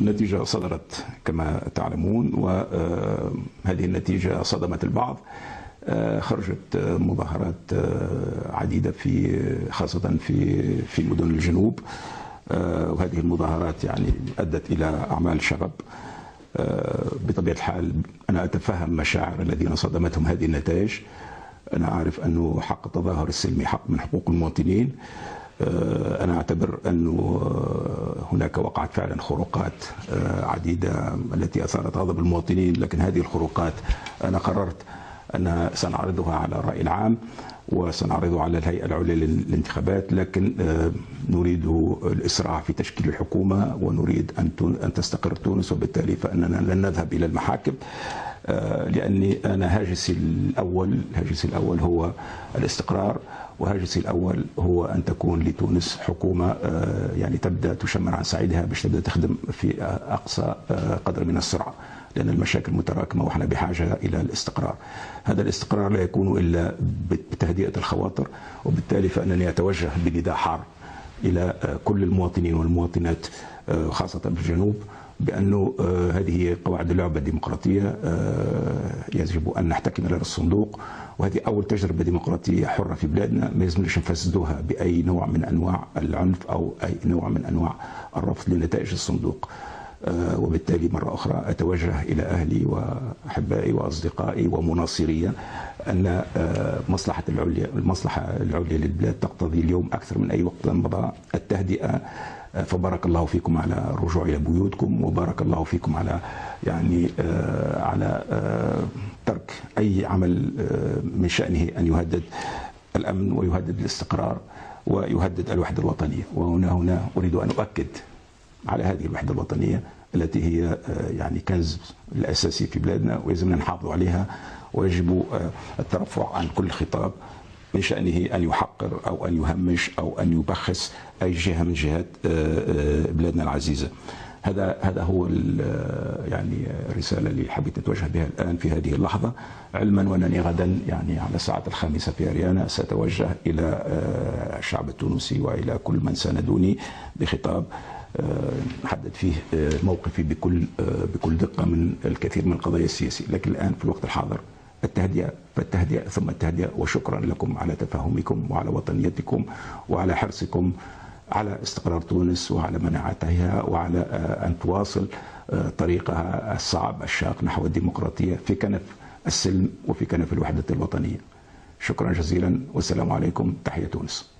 النتيجة صدرت كما تعلمون وهذه النتيجة صدمت البعض. خرجت مظاهرات عديدة في خاصة في في مدن الجنوب. وهذه المظاهرات يعني أدت إلى أعمال شغب. بطبيعة الحال أنا أتفهم مشاعر الذين صدمتهم هذه النتائج. أنا أعرف أنه حق التظاهر السلمي حق من حقوق المواطنين. أنا أعتبر أنه هناك وقعت فعلا خروقات عديدة التي أثارت غضب المواطنين لكن هذه الخروقات أنا قررت أن سنعرضها على الرأي العام وسنعرضه على الهيئة العليا للانتخابات لكن نريد الإسراع في تشكيل الحكومة ونريد أن أن تستقر تونس وبالتالي فإننا لن نذهب إلى المحاكم. لأني أنا هاجسي الأول هاجسي الأول هو الاستقرار وهاجسي الأول هو أن تكون لتونس حكومة يعني تبدأ تشمر عن سعيدها باش تبدأ تخدم في أقصى قدر من السرعة لأن المشاكل متراكمة وإحنا بحاجة إلى الاستقرار. هذا الاستقرار لا يكون إلا بتهدئة الخواطر وبالتالي فأنني أتوجه بنداء حار إلى كل المواطنين والمواطنات خاصة في الجنوب. بأنه هذه هي قواعد اللعبة الديمقراطية يجب أن نحتكم إلى الصندوق وهذه أول تجربة ديمقراطية حرة في بلادنا ما يلزمناش نفسدوها بأي نوع من أنواع العنف أو أي نوع من أنواع الرفض لنتائج الصندوق. وبالتالي مرة أخرى أتوجه إلى أهلي وأحبائي وأصدقائي ومناصري أن مصلحة العليا المصلحة العليا للبلاد تقتضي اليوم أكثر من أي وقت مضى التهدئة. فبارك الله فيكم على الرجوع إلى بيوتكم وبارك الله فيكم على يعني على ترك أي عمل من شأنه أن يهدد الأمن ويهدد الاستقرار ويهدد الوحدة الوطنية. وهنا هنا أريد أن أؤكد على هذه الوحدة الوطنية التي هي يعني كنز الأساسي في بلادنا ويجب أن نحافظ عليها ويجب الترفع عن كل خطاب من شأنه أن يحقر أو أن يهمش أو أن يبخس أي جهة من جهات بلادنا العزيزة. هذا هذا هو يعني الرسالة اللي حبيت أتوجه بها الآن في هذه اللحظة. علما وأنني غدا يعني على الساعة الخامسة في أريانا سأتوجه إلى الشعب التونسي وإلى كل من ساندوني بخطاب نحدد فيه موقفي بكل بكل دقة من الكثير من القضايا السياسية. لكن الآن في الوقت الحاضر التهدئة فالتهدئة ثم التهدئة وشكرا لكم على تفاهمكم وعلى وطنيتكم وعلى حرصكم على استقرار تونس وعلى مناعتها وعلى أن تواصل طريقها الصعب الشاق نحو الديمقراطية في كنف السلم وفي كنف الوحدة الوطنية. شكرا جزيلا والسلام عليكم تحية تونس.